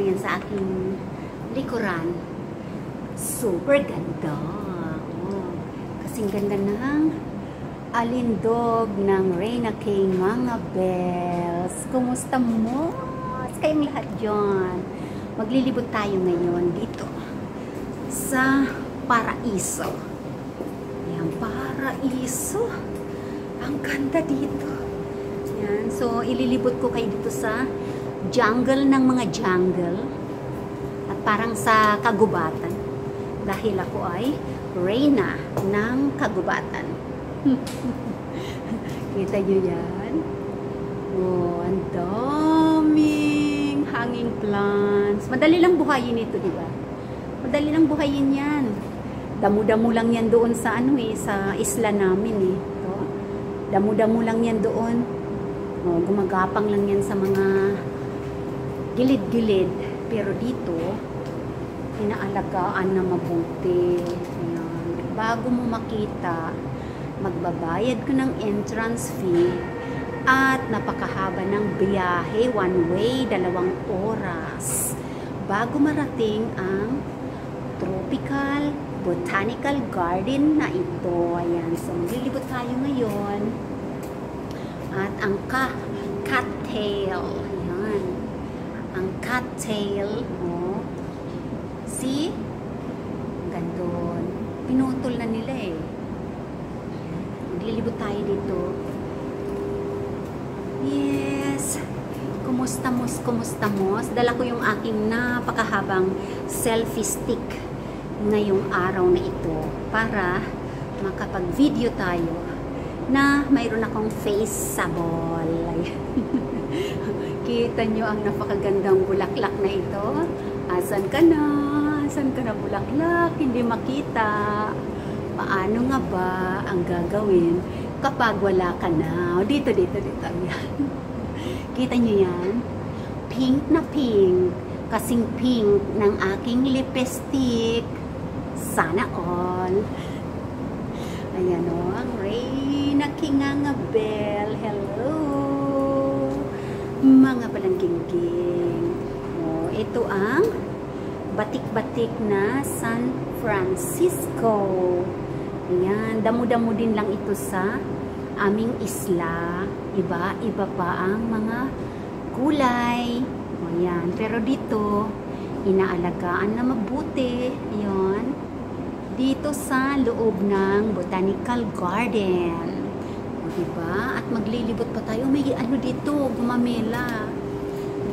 Na yan sa aking likuran. Super ganda. Oh, kasing ganda ng alindog ng Reina King mga bells. Kumusta mo? Kayong lahat dyan. Maglilibot tayo ngayon dito sa Paraiso. Yan, Paraiso. Ang ganda dito. Yan. So, ililibot ko kayo dito sa jungle ng mga jungle. At parang sa kagubatan. Dahil ako ay Reyna ng kagubatan. Kita nyo yan? Oh, ang daming hanging plants. Madali lang buhayin ito, di ba? Madali lang buhayin yan. Damo-damo lang yan doon sa ano eh, sa isla namin eh. Damo-damo lang yan doon. Oh, gumagapang lang yan sa mga gilid-gilid. Pero dito, inaalagaan na mabuti. Ayan. Bago mo makita, magbabayad ko ng entrance fee at napakahaba ng biyahe, one way, dalawang oras. Bago marating ang tropical botanical garden na ito. Ayan, so maglilibot tayo ngayon. At ang ka cattail. Ayan. Cattail. Oh. See? Gandun. Pinutol na nila eh. Maglilibot tayo dito. Yes. Kumusta mos, kumusta mos? Dala ko yung aking napakahabang selfie stick ngayong araw na ito para makapag-video tayo na mayroon akong face sabol. Kita nyo ang napakagandang bulaklak na ito. Asan ka na? Asan ka na bulaklak? Hindi makita. Paano nga ba ang gagawin kapag wala ka na? Dito, dito, dito. Kita nyo yan? Pink na pink. Kasing pink ng aking lipstick. Sana all. Ayan o, ang Reyna Kingangabel. Hello! Mga balanggingging. O, ito ang batik-batik na San Francisco. Ayan, damo-damo din lang ito sa aming isla. Iba, iba pa ang mga kulay. Ayan. Pero dito, inaalagaan na mabuti. Ayan. Dito sa loob ng Botanical Garden. Diba? At maglilibot pa tayo. May ano dito, gumamela.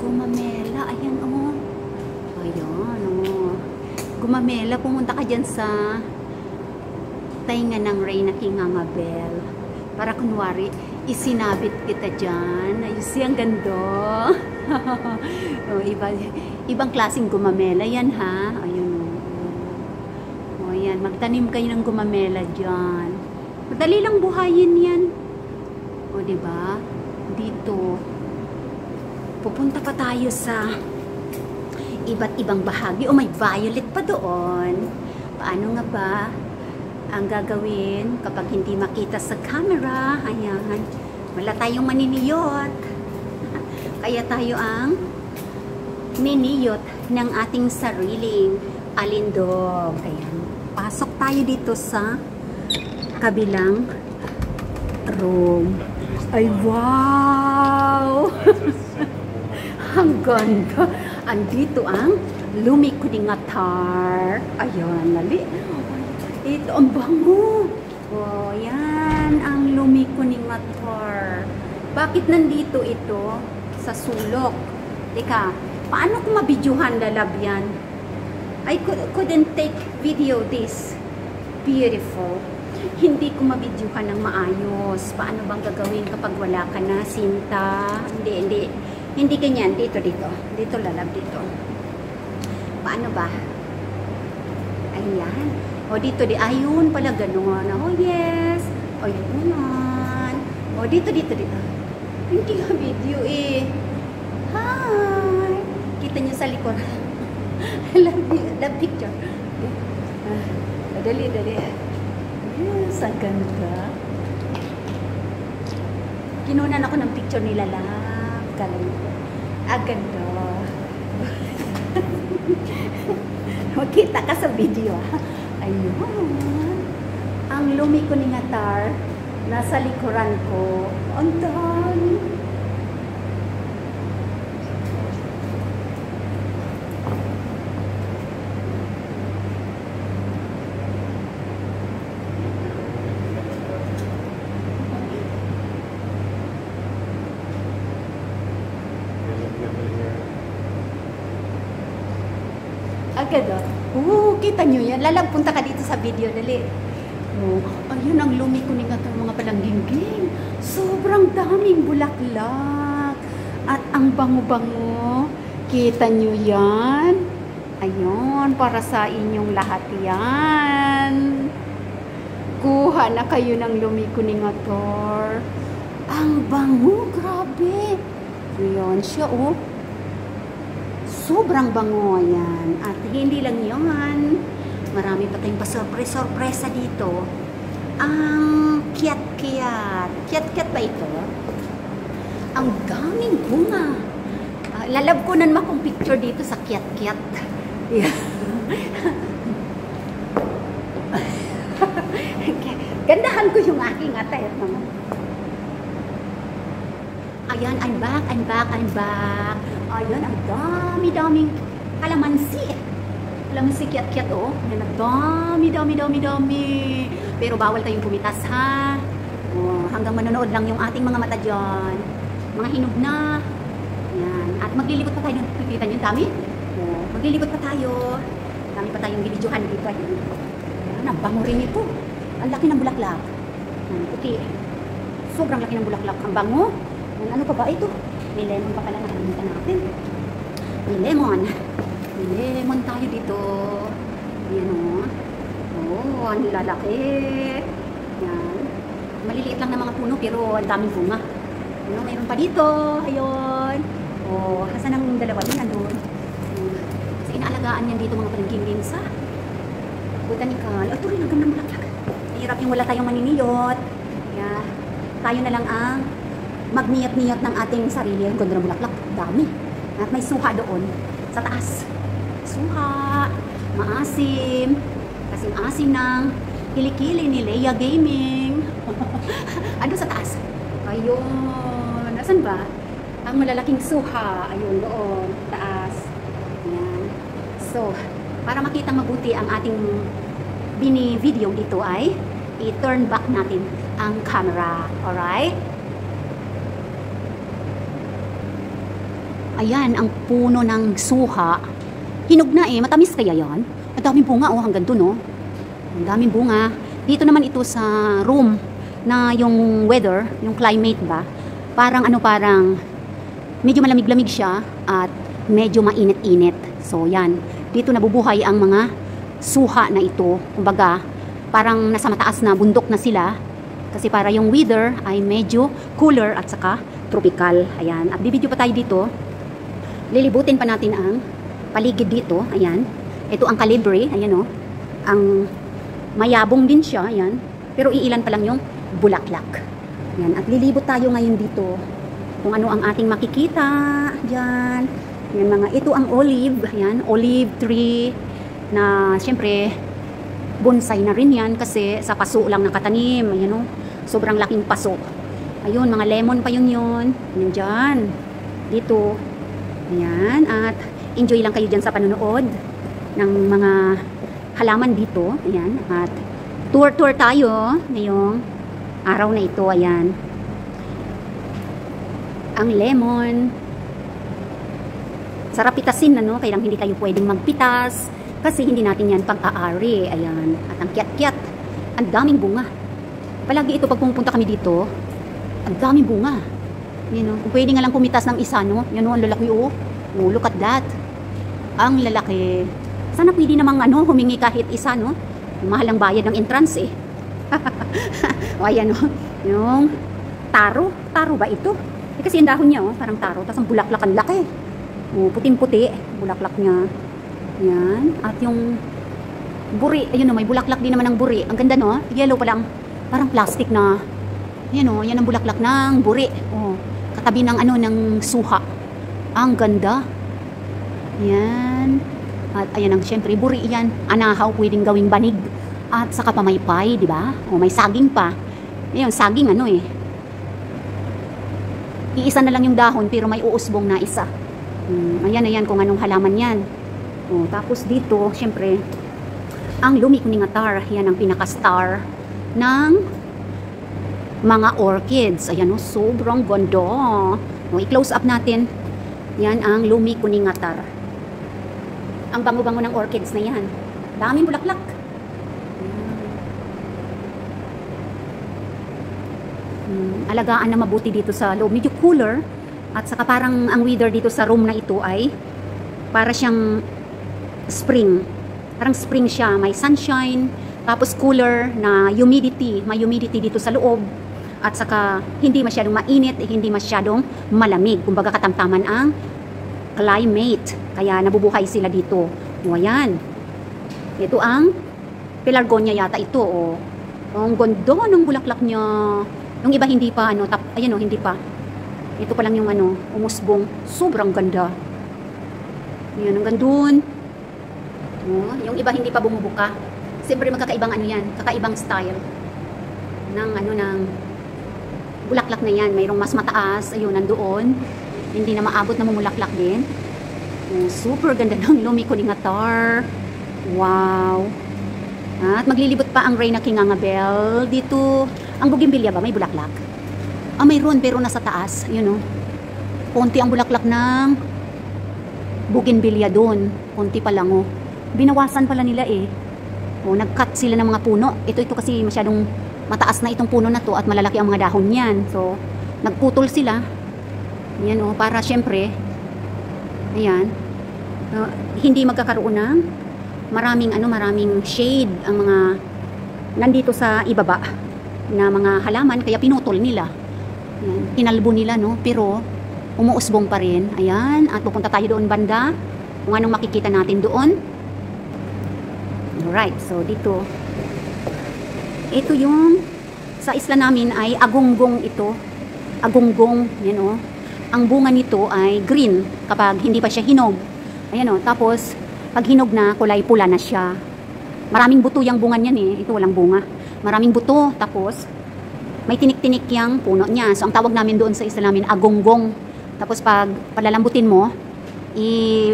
Gumamela. Ayan, oh. Ayan, oh. Gumamela. Pumunta ka dyan sa tainga ng Reyna King Angabel. Para kunwari, isinabit kita dyan. Ayos ang ganda. oh, iba, ibang klaseng gumamela yan ha. Ayun. Oh. oh, yan. Magtanim kayo ng gumamela dyan. Madali lang buhayin yan. O, oh, diba? Dito. Pupunta pa tayo sa iba't ibang bahagi. O, may violet pa doon. Paano nga ba ang gagawin kapag hindi makita sa camera? Ayan. Wala tayong maniniyot. Kaya tayo ang niniyot ng ating sariling alindog. Ayan. Pasok tayo dito sa kabilang room. Ay, wow! ang ganda. Andito ang lumikuningatar. Ayan, nali. Ito, ang bango. Oh, yan ang lumikuningatar. Bakit nandito ito sa sulok? Teka, paano ko mabidyuhan lalab yan? I could, couldn't take video this. Beautiful. Hindi ko mabidyuhan ng maayos. Paano bang gagawin kapag wala ka na, Sinta? Hindi, hindi. Hindi ganyan. Dito, dito. Dito, lalab, dito. Paano ba? Ayan. O, dito, di. Ayun pala, ganun. Oh, yes. O, yun naman. O, dito, dito, dito. Hindi ka video eh. Hi! Kita niyo sa likod. love, love picture. Ah, dali, dali. Yes, ang ganda. Kinunan ako ng picture nila lang. Kalang ko. Ang ganda. Makita ka sa video ha. Ayun. Ang lumi ko ni Ngatar, nasa likuran ko. Ang dami. Agad ah. Oo, kita nyo yan. Lalang punta ka dito sa video, dali. Oh, ayun ang lumi ko nga itong mga palangging-ging. Sobrang daming bulaklak. At ang bango-bango. Kita nyo yan? Ayun, para sa inyong lahat yan. Kuha na kayo ng lumi ko nga Tor. Ang bango, grabe. Ayan siya, oh. Sobrang bango yan. At hindi lang yan. Marami pa tayong pasorpresa dito. Ang kiat-kiat. Kiat-kiat ba ito? Ang daming bunga. Uh, lalab ko nan makong picture dito sa kiat-kiat. Yeah. Gandahan ko yung aking atay at naman. Ayan, I'm back, I'm back, I'm back. Ayan, ang dami-daming kalamansi. Kalamansi kiat-kiat, oh. Ayan, ang dami, dami, dami, dami. Pero bawal tayong pumitas, ha? Oh, hanggang manonood lang yung ating mga mata dyan. Mga hinog na. Ayan. At maglilibot pa tayo. Nakikita nyo, dami? Oh, maglilibot pa tayo. Dami pa tayong binidyohan dito. Ayan. Ang bango rin ito. Ang laki ng bulaklak. Puti. Sobrang laki ng bulaklak. Ang bango. Ayan, ano pa ba ito? May lemon pa pala nakalimutan natin. May lemon. May lemon tayo dito. Ayan o. Oh, ang lalaki. Yan. Maliliit lang na mga puno pero ang daming bunga. Ano, mayroon pa dito. Ayun. Oh, hasan ang dalawa nandun. Hmm. Kasi inaalagaan yan dito mga palangging sa botanical. Oh, rin ang gandang bulaklak. Mahirap yung wala tayong maniniyot. Yeah. Tayo na lang ang magniyat-niyat ng ating sarili. Ang ganda ng bulaklak. Dami. At may suha doon. Sa taas. Suha. Maasim. Kasing asim ng kilikili ni Leia Gaming. ano sa taas? Ayun. Nasaan ba? Ang malalaking suha. Ayun, doon. Taas. Ayan. So, para makita mabuti ang ating bini-video dito ay i-turn back natin ang camera. Alright? Ayan, ang puno ng suha. Hinog na eh. Matamis kaya yan? Ang daming bunga oh, hanggang dun oh. Ang daming bunga. Dito naman ito sa room na yung weather, yung climate ba, parang ano parang medyo malamig-lamig siya at medyo mainit-init. So yan, dito nabubuhay ang mga suha na ito. Kumbaga, parang nasa mataas na bundok na sila kasi para yung weather ay medyo cooler at saka tropical. Ayan, at bibidyo pa tayo dito lilibutin pa natin ang paligid dito. Ayan. Ito ang calibre. Ayan o. Oh. Ang mayabong din siya. Ayan. Pero iilan pa lang yung bulaklak. Ayan. At lilibot tayo ngayon dito. Kung ano ang ating makikita. Diyan. Ayan mga. Ito ang olive. Ayan. Olive tree. Na syempre bonsai na rin yan. Kasi sa paso lang nakatanim. Ayan o. Oh. Sobrang laking paso. Ayun. Mga lemon pa yun yun. Ayan dyan. Dito. Ayan, at enjoy lang kayo dyan sa panonood ng mga halaman dito. Ayan, at tour-tour tayo ngayong araw na ito. Ayan. Ang lemon. Sarap pitasin, ano? Kaya lang hindi tayo pwedeng magpitas kasi hindi natin yan pag-aari. Ayan. At ang kiat-kiat. Ang daming bunga. Palagi ito pag pumunta kami dito, ang daming bunga. You know, kung pwede nga lang kumitas ng isa, no? Yan, ang lalaki, oh. Oh, look at that. Ang lalaki. Sana pwede namang, ano, humingi kahit isa, no? Mahal bayad ng entrance, eh. o, ayan, oh. Yung taro. Taro ba ito? Eh, kasi yung dahon niya, oh, parang taro. Tapos ang bulaklak, ang laki. Oh, puting-puti. Bulaklak niya. Yan. At yung buri. Ayun, oh, may bulaklak din naman ng buri. Ang ganda, no? Yellow pa lang. Parang plastic na. Yan, oh. Yan ang bulaklak ng buri. Oh katabi ng ano ng suha. Ang ganda. Yan. At ayan ang syempre, buri yan. Anahaw, pwedeng gawing banig. At saka pa may pie, di ba? O may saging pa. Ayun, saging ano eh. Iisa na lang yung dahon pero may uusbong na isa. Hmm, ayan, ayan kung anong halaman yan. O, tapos dito, syempre, ang Lumi Kuningatar. Yan ang pinaka-star ng mga orchids. Ayan o, sobrang ganda. O, i-close up natin. Yan ang Lumi Kuningatar. Ang bango-bango ng orchids na yan. Daming bulaklak. Hmm, alagaan na mabuti dito sa loob. Medyo cooler. At saka parang ang weather dito sa room na ito ay para siyang spring. Parang spring siya. May sunshine. Tapos cooler na humidity. May humidity dito sa loob. At saka hindi masyadong mainit. Hindi masyadong malamig. Kumbaga katamtaman ang climate. Kaya nabubuhay sila dito. O ayan. Ito ang pelargonia yata ito. O. Ang ganda ng bulaklak niya. Yung iba hindi pa, ano, tap, ayan o, hindi pa. Ito pa lang yung ano, umusbong. Sobrang ganda. Yan, hanggang dun. Oh, yung iba hindi pa bumubuka. Siyempre magkakaibang ano yan, kakaibang style ng ano ng bulaklak na yan. Mayroong mas mataas, ayun, nandoon. Hindi na maabot na mumulaklak din. Oh, super ganda ng Lumi Kuningatar. Wow. At maglilibot pa ang Reyna King Angabel dito. Ang bougainvillea ba? May bulaklak? Ah, mayroon pero nasa taas. Yun o. Konti ang bulaklak ng bougainvillea doon. Konti pa lang o. Binawasan pala nila eh. O, nag-cut sila ng mga puno. Ito, ito kasi masyadong mataas na itong puno na to at malalaki ang mga dahon niyan. So, nagputol sila. Yan o, para syempre, ayan, uh, hindi magkakaroon ng maraming ano, maraming shade ang mga nandito sa ibaba na mga halaman kaya pinutol nila. Ayan, kinalbo nila no, pero umuusbong pa rin. Ayan, at pupunta tayo doon banda. Kung anong makikita natin doon. Alright, so dito. Ito yung sa isla namin ay agunggong ito. Agunggong, yan o. Ang bunga nito ay green kapag hindi pa siya hinog. Ayan o, tapos pag hinog na, kulay pula na siya. Maraming buto yung bunga niyan eh. Ito walang bunga. Maraming buto. Tapos, may tinik-tinik yung puno niya. So, ang tawag namin doon sa isla namin, agonggong. Tapos, pag palalambutin mo, i,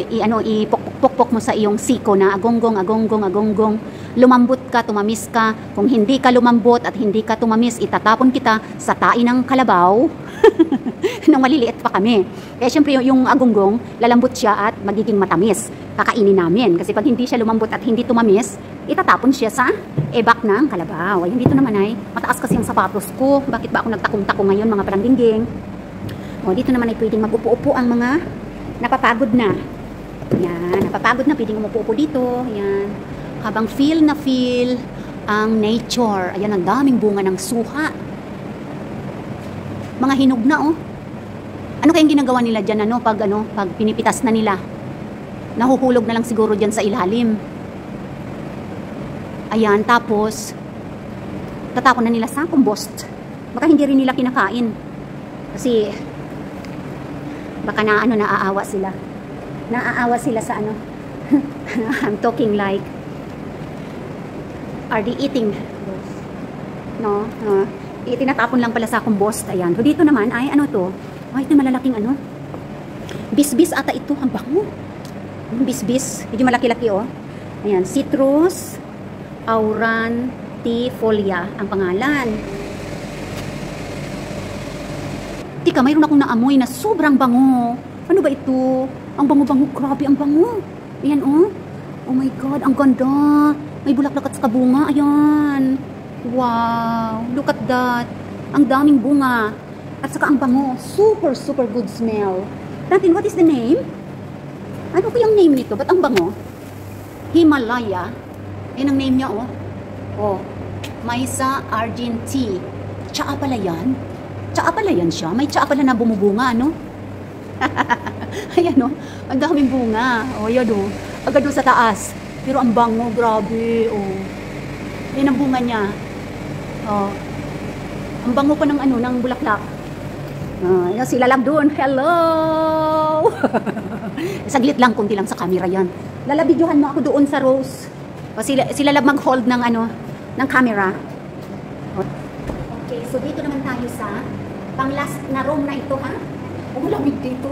i ano ipokpok mo sa iyong siko na agonggong agonggong agonggong lumambot ka tumamis ka. Kung hindi ka lumambot at hindi ka tumamis itatapon kita sa tain ng kalabaw. Nang maliliit pa kami. Kaya syempre yung, agonggong lalambot siya at magiging matamis. Kakainin namin. Kasi pag hindi siya lumambot at hindi tumamis itatapon siya sa ebak ng kalabaw. Ayun dito naman ay. Mataas kasi ang sapatos ko. Bakit ba ako nagtakong-takong ngayon mga palandingging o dito naman ay pwedeng mag-upo-upo ang mga napapagod na. Yan, napapagod na, pwedeng umupo dito. Yan. Habang feel na feel ang nature. Ayan, ang daming bunga ng suha. Mga hinog na, oh. Ano kayang ginagawa nila dyan, ano, pag, ano, pag pinipitas na nila? Nahuhulog na lang siguro dyan sa ilalim. Ayan, tapos, tatapon na nila sa compost. Baka hindi rin nila kinakain. Kasi, baka na ano naaawa sila naaawa sila sa ano I'm talking like are they eating. No? Uh, itinatapon lang pala sa akong boss. Ayan. So dito naman. Ay ano to? Ay ito malalaking ano? Bisbis ata ito. Ang bango. Bisbis. Medyo malaki-laki oh. Ayan. Citrus aurantifolia ang pangalan. Tika, mayroon akong naamoy na sobrang bango. Ano ba ito? Ang bango-bango. Grabe, ang bango. Ayan, oh. Oh my God, ang ganda. May bulaklak at saka bunga. Ayan. Wow. Look at that. Ang daming bunga. At saka ang bango. Super, super good smell. Natin, what is the name? Ano ko yung name nito? Ba't ang bango? Himalaya. Yan ang name niya, oh. Oh. Maisa argenti. Tsaka pala yan. Tsaka pala yan siya. May tsaka pala na bumubunga, no? Ayan, no? Ang daming bunga. O, yan, o. Agad doon sa taas. Pero ang bango, grabe. O. Yan ang bunga niya. O. Ang bango pa ng ano, ng bulaklak. Uh, yun, sila lang doon. Hello! Saglit lang, kunti lang sa camera yan. Lalabidyohan mo ako doon sa Rose. O sila, sila lang mag-hold ng ano, ng camera. Okay, so dito naman tayo sa pang last na room na ito, ha? Oh, lamig dito.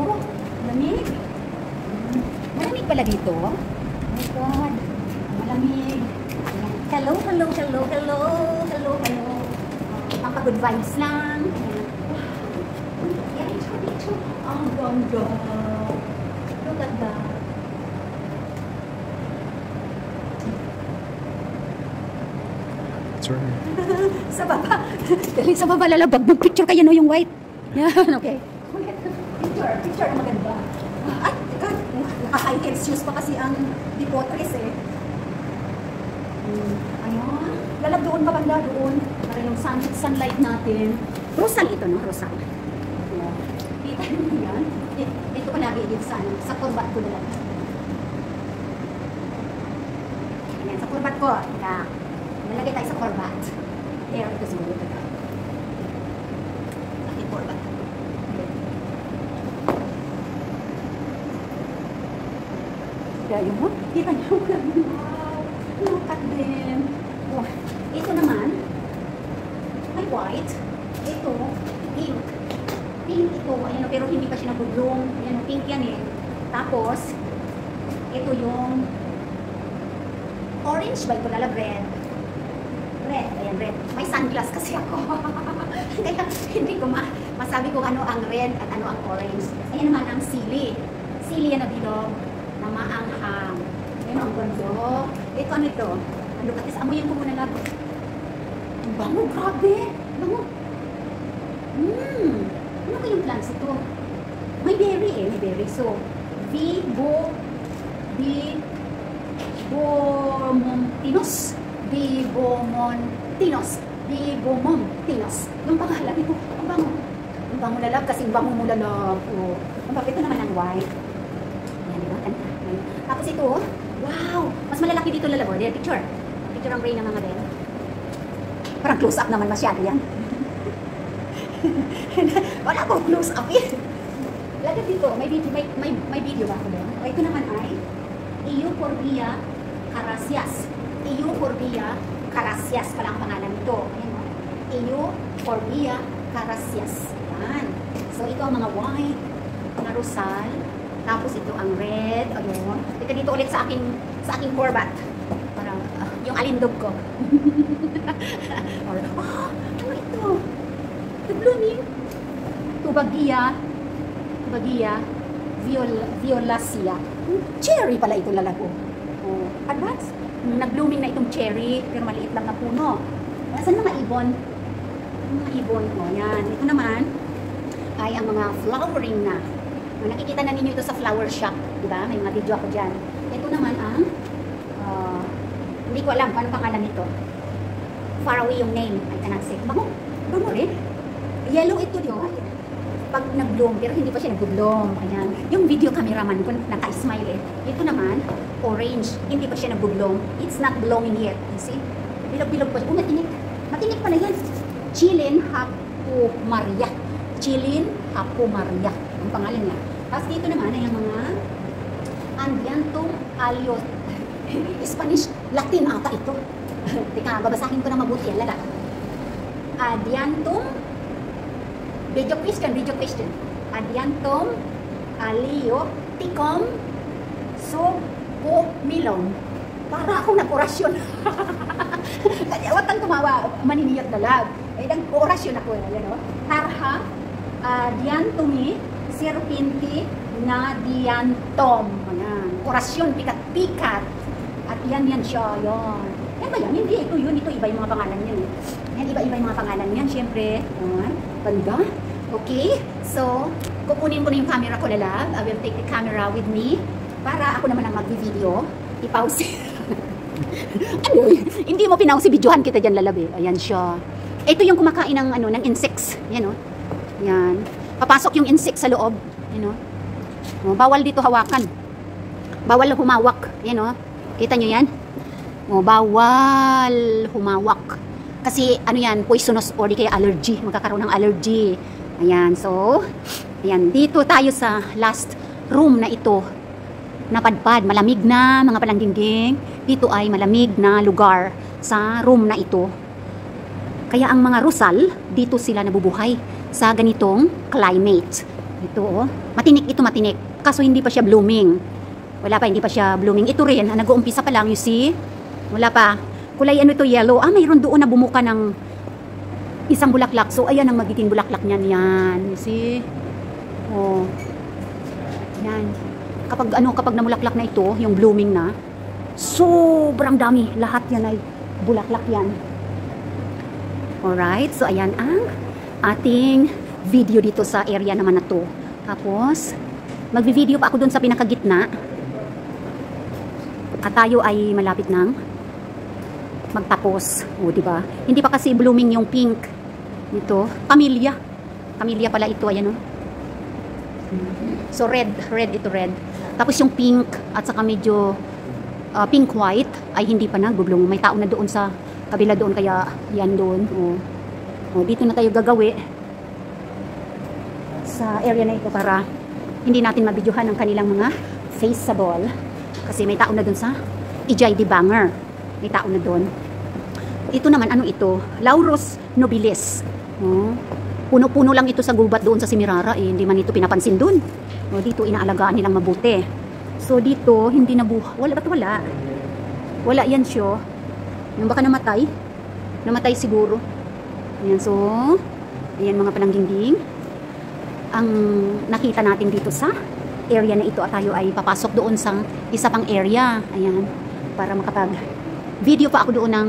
Lamig. Malamig pala dito. My God. Malamig. Hello, hello, hello, hello, hello, hello. Pampagod vibes lang. Ayan. Yan, ito, ito. Ang ganda. Look at that. Right. sa baba. Dali sa baba lalabag. Mag-picture kayo no yung white. Yan, okay. Picture, picture na maganda. Ay. Naka-high heels pa kasi ang dipotres eh. Hmm, Ayun. Lalag doon ka banda doon. Para yung sun, sunlight natin. Rosal ito no, Rosal. Kita niyo yan? I- Ito palagi dito sa, ano, sa kurbat ko na lang. Ayan, sa kurbat ko. Teka. Nalagay tayo sa korbat. Air ito siguro ito. Laki korbat. Kaya yun mo, kita niyo. Wow! Look at them. Wow. Ito naman, ay white. Ito, pink. Pink ito, ayan, pero hindi pa siya nag-bloom. Ayan, pink yan eh. Tapos, ito yung orange ba ito lalab red? Red, ayan, red. May sunglass kasi ako. Kaya hindi ko ma masabi kung ano ang red at ano ang orange. Ayan naman ang sili. Sili yan na bilog. Ang ganda. Ito ano ito? Ano katis, amoyin ko muna lang. Ang bango, grabe. Bango. Hmm. Ano kayong plants ito? May berry eh, may berry. So, Vibo, B, Bomontinos. Bibomontinos. Bibomontinos. Yung pangalan ito, ang bango. Ang bango lalab kasi ang bango mo lalab. Oh. Ang bakit naman ang white. Yan, diba? Ganda. Ayan. Tapos ito, wow! Mas malalaki dito lalabo. Yan, picture. Picture ang brain ng mga Ben. Parang close up naman masyado yan. Wala ko close up eh. Lagad dito, may video, may, may, may video ba ako doon? O ito naman ay Euphorbia carassias. Euphorbia carassias pala ang pangalan nito. Ayan o. Euphorbia carassias. Yan. So ito ang mga white na rosal. Tapos ito ang red. Ayun. Ito dito ulit sa aking sa aking corbat. Parang ah, yung alindog ko. Or, ano ito? The blooming. Tubagia. Tubagia. Viol, violacea. Cherry pala ito lalago. Oh, advance. Nag-blooming na itong cherry, pero maliit lang na puno. Saan mga ibon? Mga ibon. Oh, yan. Ito naman ay ang mga flowering na. Nakikita na ninyo ito sa flower shop. Di ba? May mga video ako dyan. Ito naman ang ah, hindi ko alam kung ano pangalan nito. Far away yung name. Ay, tanasik. Bango. Bango rin. Yellow ito, di ba? Pag nag-bloom, pero hindi pa siya nag-bloom. Ayan. Yung video cameraman ko, naka-smile eh. Ito naman, orange. Hindi pa siya nag-bloom. It's not blooming yet. You see? Bilog-bilog pa siya. Oh, matinik. Matinik pa na yan. Chilin Hapu Maria. Chilin Hapu Maria. Ang pangalan niya. Tapos dito naman ay ang mga Andiantum aliot. Spanish, Latin ata ito. Teka, babasahin ko na mabuti yan. Lala. Adiantum Video question, video question. Adiantum alioticum subpumilon. Para ako nag-orasyon. Wag kang tumawa, maniniyot na lab. Ay, nag-orasyon ako. Yan, no? Tarha, adiantumi, serpinti, na diantom. Ayan. Orasyon, pikat-pikat. At yan, yan siya. Yan. Yan ba yan? Hindi. Ito yun. Ito iba yung mga pangalan yan. Eh. Yan, iba-iba yung mga pangalan yan. Siyempre. Ayan. Ganda. Okay. So, kukunin ko na yung camera ko, lalab. I will take the camera with me para ako naman ang mag-video. I-pause. ano? Hindi mo pinause videohan kita dyan, lalab eh. Ayan siya. Ito yung kumakain ng, ano, ng insects. Yan, oh. Yan. Papasok yung insect sa loob. Yan, oh. Oh, bawal dito hawakan. Bawal humawak. Yan, oh. Kita nyo yan? Oh, bawal humawak. Kasi, ano yan, poisonous or di kaya allergy. Magkakaroon ng allergy. Ayan, so, ayan, dito tayo sa last room na ito. Napadpad, malamig na mga palangginging. Dito ay malamig na lugar sa room na ito. Kaya ang mga rusal, dito sila nabubuhay sa ganitong climate. Ito oh, matinik ito matinik. Kaso hindi pa siya blooming. Wala pa, hindi pa siya blooming. Ito rin, ah, nag-uumpisa pa lang, you see? Wala pa. Kulay ano ito, yellow. Ah, mayroon doon na bumuka ng isang bulaklak. So, ayan ang magiging bulaklak niyan. Yan. You see? Oh. Yan. Kapag ano, kapag namulaklak na ito, yung blooming na, sobrang dami. Lahat yan ay bulaklak yan. Alright. So, ayan ang ating video dito sa area naman na to. Tapos, magvi-video pa ako dun sa pinakagitna. At tayo ay malapit ng magtapos. O, di ba? Hindi pa kasi blooming yung pink. Ito, camellia. Camellia pala ito, ayan o. So, red. Red ito, red. Tapos yung pink at saka medyo uh, pink white ay hindi pa nag-bloom. May tao na doon sa kabila doon kaya yan doon. O, o dito na tayo gagawi sa area na ito para hindi natin mabidyohan ang kanilang mga faceable. Kasi may tao na doon sa Ijay de Banger. May tao na doon. Ito naman, ano ito? Laurus nobilis. Oh. Puno-puno lang ito sa gubat doon sa Simirara. Eh. Hindi man ito pinapansin doon. Oh, dito inaalagaan nilang mabuti. So dito, hindi na buha. Wala, ba't wala? Wala yan siya. Yung baka namatay. Namatay siguro. Ayan, so, ayan mga palanggingding. Ang nakita natin dito sa area na ito at tayo ay papasok doon sa isa pang area. Ayan, para makapag video pa ako doon ng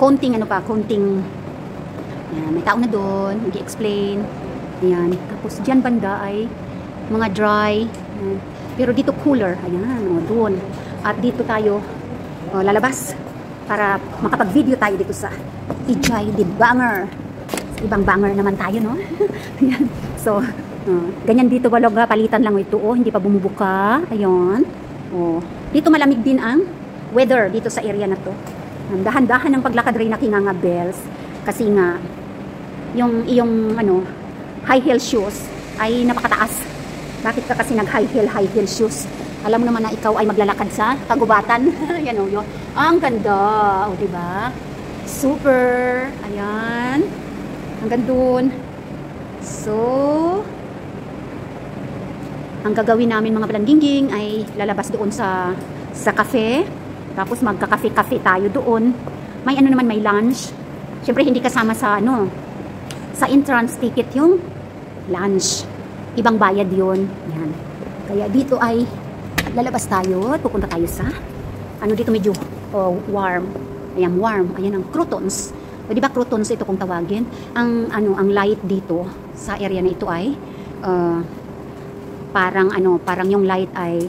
konting ano pa, konting ayan, may tao na doon, nag-explain. Ayan, tapos dyan banda ay mga dry. Ayan. Pero dito cooler. Ayan, o, doon. At dito tayo o, lalabas para makapag-video tayo dito sa Ijay de Banger. Ibang banger naman tayo, no? Ayan. So, uh, ganyan dito balog palitan lang ito, oh, hindi pa bumubuka. Ayun. Oh, dito malamig din ang weather dito sa area na to. Dahan-dahan ng paglakad rin na Kinganga Bells kasi nga yung iyong ano high heel shoes ay napakataas. Bakit ka kasi nag high heel high heel shoes? Alam mo naman na ikaw ay maglalakad sa kagubatan. Yan oh, yun. Ang ganda, oh, di ba? Super. Ayan. Hanggang dun. So, ang gagawin namin mga balangginging ay lalabas doon sa sa cafe. Tapos magka-cafe-cafe tayo doon. May ano naman, may lunch. Siyempre hindi kasama sa ano, sa entrance ticket yung lunch. Ibang bayad yon Yan. Kaya dito ay lalabas tayo pupunta tayo sa ano dito medyo oh, warm. Ayan, warm. Ayan ang croutons. O di ba croutons ito kung tawagin? Ang ano, ang light dito sa area na ito ay uh, parang ano, parang yung light ay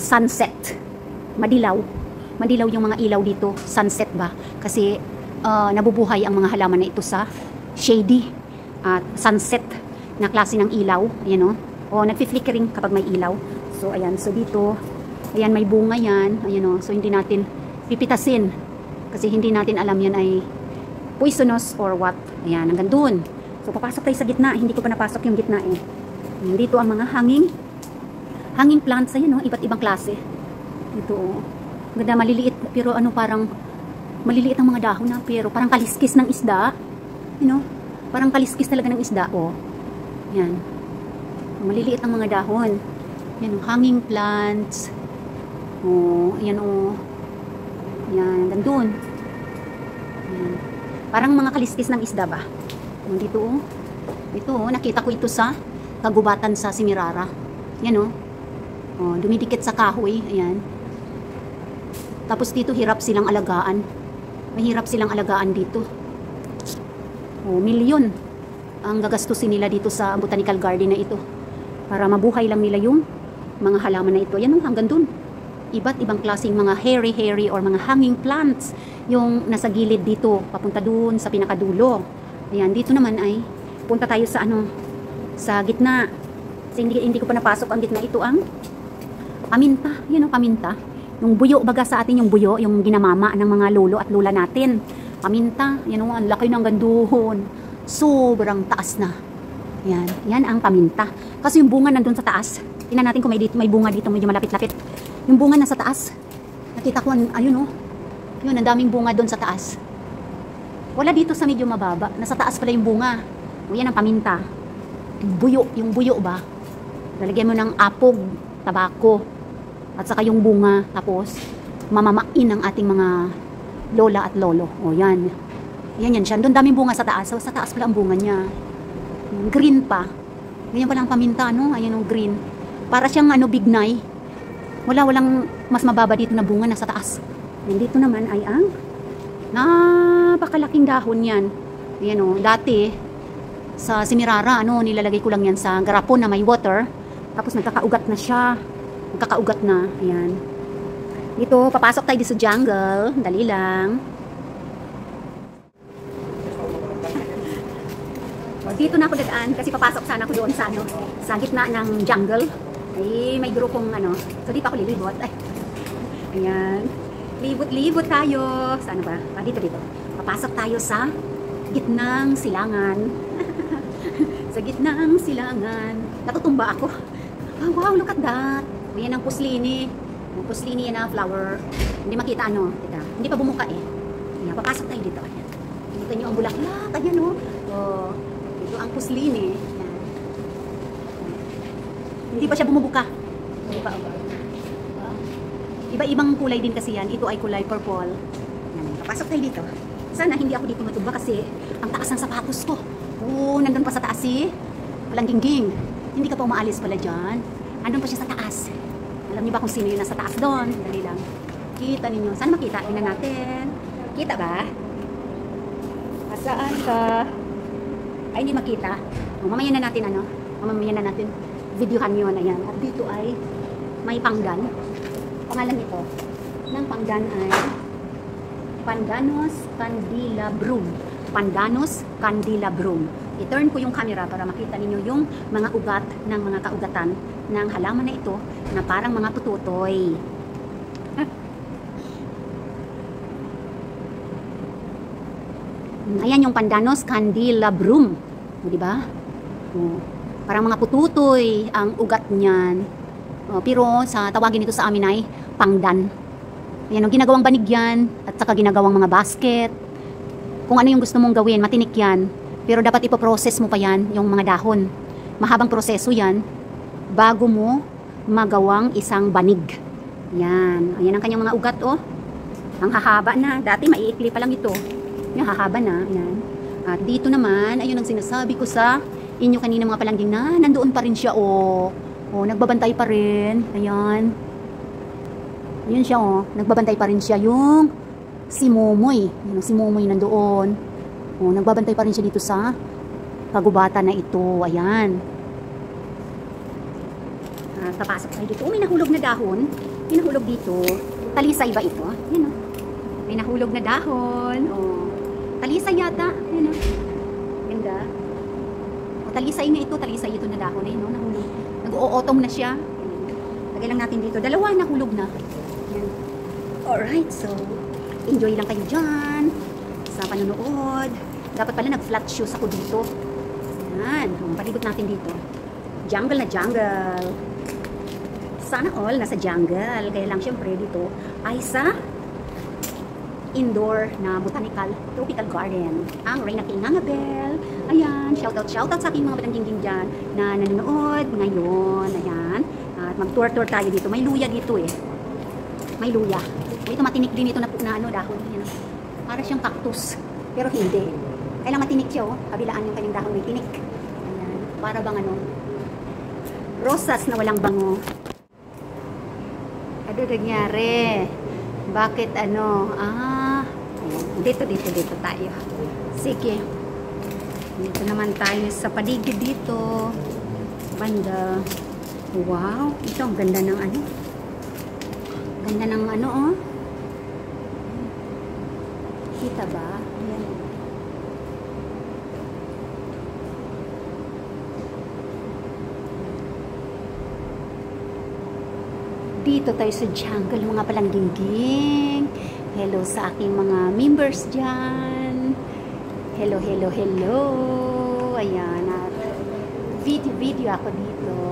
sunset. Madilaw. Madilaw yung mga ilaw dito. Sunset ba? Kasi uh, nabubuhay ang mga halaman na ito sa shady at sunset na klase ng ilaw. Ayan o. O, nagfi-flickering kapag may ilaw. So, ayan. So, dito, ayan, may bunga yan. Ayan o. So, hindi natin pipitasin. Kasi hindi natin alam yan ay poisonous or what. Ayan, hanggang dun. So, papasok tayo sa gitna. Hindi ko pa napasok yung gitna eh. Dito ang mga hanging hanging plants. Ayan o, iba't ibang klase. Ito o. Ganda, maliliit. Pero ano, parang maliliit ang mga dahon na. Pero parang kaliskis ng isda. You know? Parang kaliskis talaga ng isda. O. Yan. Maliliit ang mga dahon. Yan o, hanging plants. O, ayan o. Yan, gandun. Yan. Parang mga kaliskis ng isda ba? O, dito o. Ito o, nakita ko ito sa kagubatan sa Simirara. Yan o. O, dumidikit sa kahoy. Ayan. Tapos dito hirap silang alagaan. Mahirap silang alagaan dito. O, milyon ang gagastusin nila dito sa botanical garden na ito. Para mabuhay lang nila yung mga halaman na ito. Yan o, hanggang dun. Iba't ibang klaseng mga hairy-hairy or mga hanging plants yung nasa gilid dito. Papunta dun sa pinakadulo. Ayan, dito naman ay punta tayo sa ano, sa gitna. Kasi hindi, hindi ko pa napasok ang gitna. Ito ang paminta. Yan o, paminta. Yung buyo, baga sa atin yung buyo, yung ginamama ng mga lolo at lola natin. Paminta. Yan ang laki ng ganduhon. Sobrang taas na. Yan. Yan ang paminta. Kasi yung bunga nandun sa taas. Tingnan natin kung may, dito, may bunga dito medyo malapit-lapit. Yung bunga nasa taas. Nakita ko, ayun oh. Yun, ang daming bunga doon sa taas. Wala dito sa medyo mababa. Nasa taas pala yung bunga. O yan ang paminta. Buyo, yung buyo ba? Lalagyan mo ng apog, tabako, at saka yung bunga. Tapos, mamamain ng ating mga lola at lolo. O yan. Yan yan siya. Doon daming bunga sa taas. So, sa taas pala ang bunga niya. Green pa. Ganyan pala ang paminta, no? Ayan yung green. Para siyang ano, bignay. Wala, walang mas mababa dito na bunga nasa taas. And dito naman ay ang napakalaking dahon yan. Ayan o, dati sa Simirara, ano, nilalagay ko lang yan sa garapon na may water. Tapos nagkakaugat na siya. Nagkakaugat na. Ayan. Dito, papasok tayo sa jungle. Dali lang. dito na ako dadaan kasi papasok sana ako doon sa ano, sa gitna ng jungle. Ay, may grupong ano. So dito ako lilibot. Ay. Ayan. Libot-libot tayo. Saan ba? Ah, dito dito. Papasok tayo sa gitnang silangan. sa gitnang silangan. Natutumba ako. Oh, wow, look at that. O, yan ang puslini. Yung puslini yan na flower. Hindi makita ano. Teka, hindi pa bumuka eh. Ayan, papasok tayo dito. Ayan. Kita nyo ang bulaklak. Ayan o. Oh. oh. Ito ang puslini. Hindi pa siya bumubuka. Hindi. Iba-ibang kulay din kasi yan. Ito ay kulay purple. Ayan. Papasok tayo dito. Sana hindi ako dito matumba kasi ang taas ng sapatos ko. Oo, nandun pa sa taas eh. Walang gingging. Hindi ka pa umaalis pala dyan. Andun pa siya sa taas. Alam niyo ba kung sino yung nasa taas doon? Dali lang. Kita ninyo. Sana makita. Tingnan natin. Kita ba? Saan ka? Ay, hindi makita. O, mamaya na natin ano. Mamaya na natin videohan yun. Ayan. At dito ay may panggan. Pangalan ito ng panggan ay Pandanos Candelabrum. Pandanos Candelabrum. I-turn ko yung camera para makita ninyo yung mga ugat ng mga kaugatan ng halaman na ito na parang mga tututoy. Ayan yung Pandanos Candelabrum. O, di ba? O, parang mga pututoy ang ugat niyan. O, pero sa tawagin nito sa amin ay pangdan. Ayan, ang ginagawang banig yan at saka ginagawang mga basket. Kung ano yung gusto mong gawin, matinik yan. Pero dapat ipoprocess mo pa yan, yung mga dahon. Mahabang proseso yan bago mo magawang isang banig. Yan. Ayan ang kanyang mga ugat, oh. Ang hahaba na. Dati maiikli pa lang ito. Yung hahaba na. Ayan. At dito naman, ayun ang sinasabi ko sa inyo kanina mga palangging na nandoon pa rin siya, oh. Oh, nagbabantay pa rin. Ayan. Yun siya, oh. Nagbabantay pa rin siya. Yung si Momoy. Yun, si Momoy nandoon. Oh, nagbabantay pa rin siya dito sa kagubatan na ito. Ayan. Uh, papasok tayo dito. Oh, may nahulog na dahon. May nahulog dito. Talisay ba ito? Yan, oh. May nahulog na dahon. Oh. Talisay yata. Yan, oh. Ganda. Talisay nga ito. Talisay ito na dahon. Oh. Nahulog. Nag-o-autumn na siya. Lagay lang natin dito. Dalawa nahulog na. Yan. Alright, so enjoy lang kayo dyan sa panonood. Dapat pala nag-flat shoes ako dito. Yan. Palibot natin dito. Jungle na jungle. Sana all nasa jungle. Kaya lang syempre dito ay sa indoor na botanical tropical garden. Ang Reina King Angabel. Ayan, shoutout, shoutout sa aking mga batangging dyan na nanonood ngayon. Ayan. At mag-tour-tour tayo dito. May luya dito eh. May luya. Ito matinik din ito na, na ano, dahon. Yan. Para siyang cactus. Pero hindi. Kailang matinik siya oh. Kabilaan yung kanyang dahon may tinik. Ayan. Para bang ano. Rosas na walang bango. Ano nangyari? Bakit ano? Ah, dito, dito, dito tayo. Sige. Dito naman tayo sa paligid dito. Banda. Wow, ito ang ganda ng ano. Ganda ng ano, oh. Kita ba? Ayan. Dito tayo sa jungle, mga palangginging. Hello sa aking mga members dyan. Hello, hello, hello. Ayan. Video-video ako dito.